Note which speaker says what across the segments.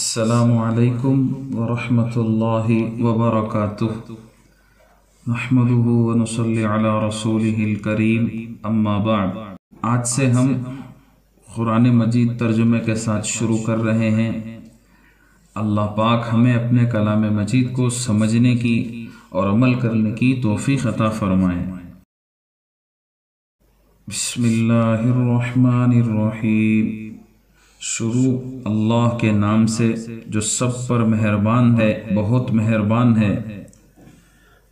Speaker 1: السلام علیکم ورحمۃ اللہ وبرکاتہ نحمده ونصلي على رسوله الكریم اما بعد. آج سے ہم قرآن مجید ترجمے کے ساتھ شروع کر رہے ہیں۔ اللہ پاک ہمیں اپنے کلام مجید کو سمجھنے کی اور عمل کرنے کی توفیق عطا فرمائے۔ بسم اللہ الرحمن الرحیم۔ شروع اللہ کے نام سے، جو سب پر مہربان ہے، بہت مہربان ہے۔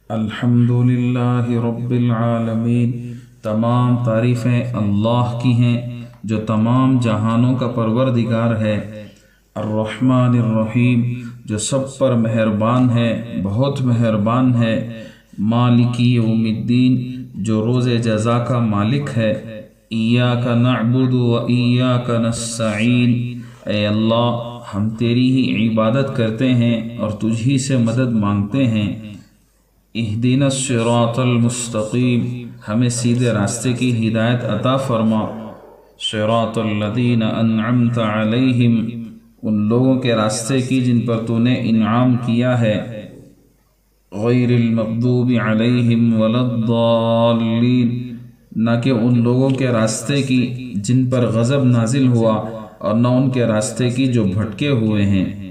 Speaker 1: الحمد للہ رب العالمین، تمام تعریفیں اللہ کی ہیں، جو تمام جہانوں کا پروردگار ہے۔ الرحمن الرحیم، جو سب پر مہربان ہے، بہت مہربان ہے۔ مالکی یوم الدین، جو روز جزا کا مالک ہے۔ ایاک نعبد و ایاک نستعین اے اللہ، ہم تیری ہی عبادت کرتے ہیں اور تجھ ہی سے مدد مانگتے ہیں۔ اہدین الصراط المستقیم۔ ہمیں سیدھے راستے کی ہدایت عطا فرما۔ صراط الذین انعمت علیہم۔ ان لوگوں کے راستے کی جن پر تو نے انعام کیا ہے۔ غیر المغضوب علیہم ولا الضالین۔ نہ کہ ان لوگوں کے راستے کی جن پر غضب نازل ہوا اور نہ ان کے راستے کی جو بھٹکے ہوئے ہیں۔